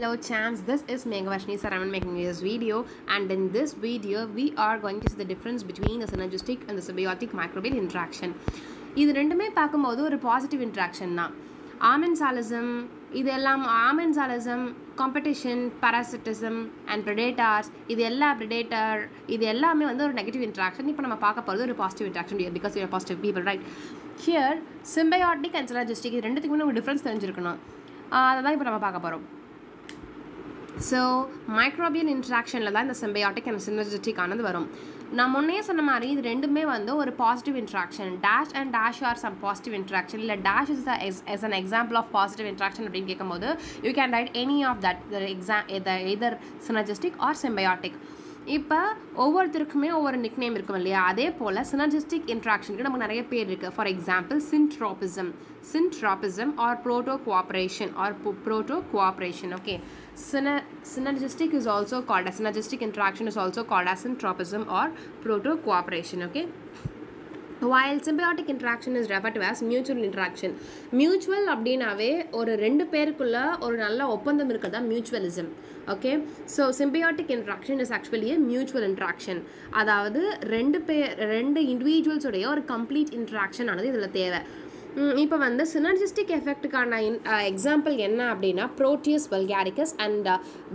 Hello champs, this is Meghavarshnī Saravan making this video and in this video we are going to see the difference between the synergistic and the symbiotic microbial interaction. இது ரெண்டுமே பார்க்கும்போது ஒரு positive interaction தான் ஆமென்சாலிசம் இதெல்லாம் ஆமென்சாலிசம் competition பாராசிட்டிசம் and ப்ரிடேட்டார்ஸ் இது எல்லா predator இது எல்லாமே வந்து ஒரு நெகட்டிவ் இன்ட்ராக்ஷன் இப்போ நம்ம பார்க்க போகிறது ஒரு positive interaction because you are positive people right here symbiotic and synergistic இது ரெண்டுத்துக்குமே நம்ம டிஃப்ரென்ஸ் தெரிஞ்சிருக்கணும் அதை தான் இப்போ நம்ம பார்க்க போகிறோம் ஸோ மைக்ரோபியல் இன்ட்ராக்ஷனில் தான் இந்த சிம்பையாட்டிக் அண்ட் சினர்ஜெட்டிக் ஆனது வரும். நான் முன்னே சொன்ன மாதிரி இது ரெண்டுமே வந்து ஒரு positive interaction dash and dash are some positive interaction இல்லை dash is as an example of positive interaction அப்படின்னு கேட்கும்போது you can write any of that exam either synergistic or symbiotic இப்போ ஒவ்வொருத்தருக்குமே ஒவ்வொரு நிக் நேம் இருக்கும் இல்லையா? அதே போல் சினர்ஜிஸ்டிக் இன்ட்ராக்ஷனுக்கு நமக்கு நிறைய பேர் இருக்குது for example syntrophism syntrophism or protocooperation or protocooperation okay syn synergistic is also called synergistic interaction is also called syntrophism or protocooperation okay while symbiotic interaction is referred to as mutual interaction mutual அப்படின்னாவே ஒரு ரெண்டு பேருக்குள்ள ஒரு நல்ல ஒப்பந்தம் இருக்கிறதா mutualism okay so symbiotic interaction is actually mutual interaction அதாவது ரெண்டு பேர் ரெண்டு இண்டிவிஜுவல்ஸுடைய ஒரு கம்ப்ளீட் இன்ட்ராக்ஷன் ஆனது இதில் தேவை. இப்போ வந்து சினர்ஜிஸ்டிக் எஃபெக்ட்டுக்கான எக்ஸாம்பிள் என்ன அப்படின்னா Proteus vulgaris and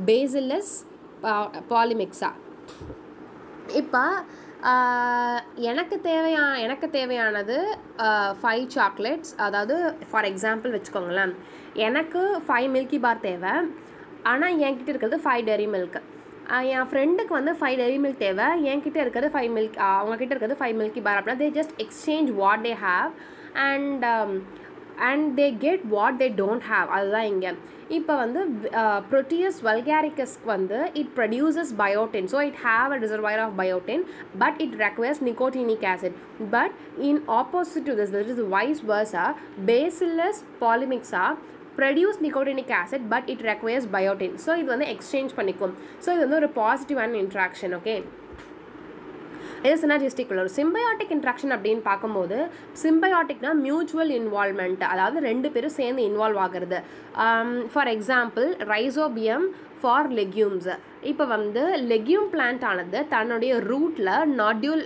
Bacillus polymyxa இப்போ எனக்கு தேவையான எனக்கு தேவையானது ஃபைவ் சாக்லேட்ஸ் அதாவது ஃபார் எக்ஸாம்பிள் வச்சுக்கோங்களேன். எனக்கு ஃபைவ் மில்கி பார் தேவை. ஆனால் என்கிட்ட இருக்கிறது ஃபைவ் டெரி மில்க் என் ஃப்ரெண்டுக்கு வந்து ஃபைவ் டெரி மில்க் தேவை. என்கிட்ட இருக்கிறது ஃபைவ் மில்க் அவங்கக்கிட்ட இருக்கிறது ஃபைவ் மில்கி பார் அப்படின்னா they just exchange what they have and and they get what they don't have அதுதான் இங்கே. இப்போ வந்து ப்ரொட்டியஸ் வல்காரிக்கஸ்க்கு வந்து it produces biotin so it have a reservoir of biotin but it requires nicotinic acid but in opposite to this this is vice versa Bacillus polymyxa produce nicotinic acid but it requires biotin so இது வந்து exchange பண்ணிக்கும். So இது வந்து ஒரு பாசிட்டிவான interaction okay இது synergistic ஒரு symbiotic interaction அப்படின்னு பார்க்கும்போது சிம்பயாட்டிக்னா மியூச்சுவல் இன்வால்மெண்ட் அதாவது ரெண்டு பேரும் சேர்ந்து இன்வால்வ் ஆகிறது. For example Rhizobium for legumes இப்போ வந்து லெக்யூம் பிளான்ட் ஆனது தன்னுடைய ரூட்டில் நாட்யூல்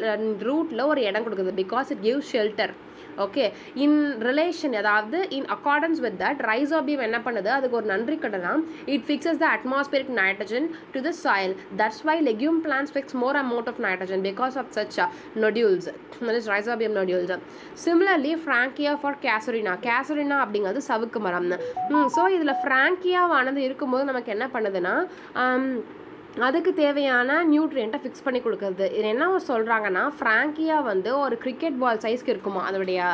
ரூட்டில் ஒரு இடம் கொடுக்குது. Because it give shelter okay in relation அதாவது in accordance with that Rhizobium என்ன பண்ணுது? அதுக்கு ஒரு நன்றி கடனா it fixes the atmospheric nitrogen to the soil that's why legume plants fix more amount of nitrogen because of such nodules is Rhizobium nodules similarly Frankia for Casuarina Casuarina அப்படிங்கிறது சவுக்கு மரம். So இதில் ஃப்ராங்கியாவானது இருக்கும்போது நமக்கு என்ன பண்ணுதுன்னா அதுக்கு தேவையான நியூட்ரியண்ட்டை ஃபிக்ஸ் பண்ணி கொடுக்குறது. இது என்ன சொல்கிறாங்கன்னா ஃப்ராங்கியா வந்து ஒரு கிரிக்கெட் பால் சைஸ்க்கு இருக்குமா? அதோடைய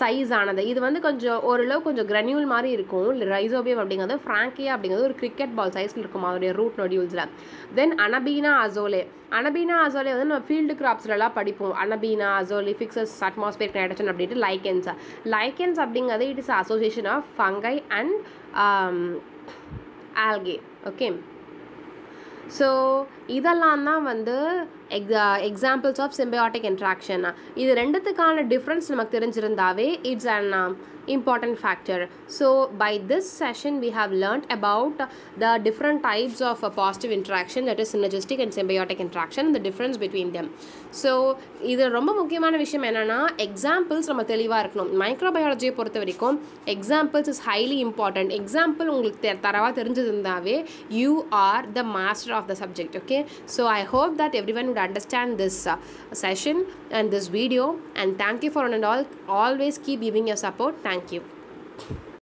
சைஸ் ஆனது. இது வந்து கொஞ்சம் ஓரளவு கொஞ்சம் கிரனியூல் மாதிரி இருக்கும். ரைசோபியம் அப்படிங்கிறது ஃப்ராங்கியா அப்படிங்கிறது ஒரு கிரிக்கெட் பால் சைஸ்க்கு இருக்குமா? அதோடைய root நொடியூல்ஸில் then Anabaena azollae Anabaena azollae வந்து நம்ம ஃபீல்டு கிராப்ஸ்லலாம் படிப்போம். Anabaena azollae fixes atmosphere nitrogen அப்படின்ட்டு லைக்கென்ஸ் லைக்கென்ஸ் அப்படிங்கிறது it is association of fungi and algae okay so இதெல்லாம் தான் வந்து exa examples of symbiotic interaction இது ரெண்டுத்துக்கான டிஃப்ரென்ஸ் நமக்கு தெரிஞ்சிருந்தாவே it's and um, important factor. So by this session we have learnt about the different types of a positive interaction that is synergistic and symbiotic interaction and the difference between them. So இது ரொம்ப முக்கியமான விஷயம் என்னென்னா examples நம்ம தெளிவாக இருக்கணும் மைக்ரோபயாலஜியை பொறுத்த வரைக்கும் examples is highly important example உங்களுக்கு தெ தரவாக தெரிஞ்சிருந்தாவே you are the master of the subject okay okay? So i hope that everyone would understand this uh, session and this video and thank you for and all always keep giving your support. Thank you.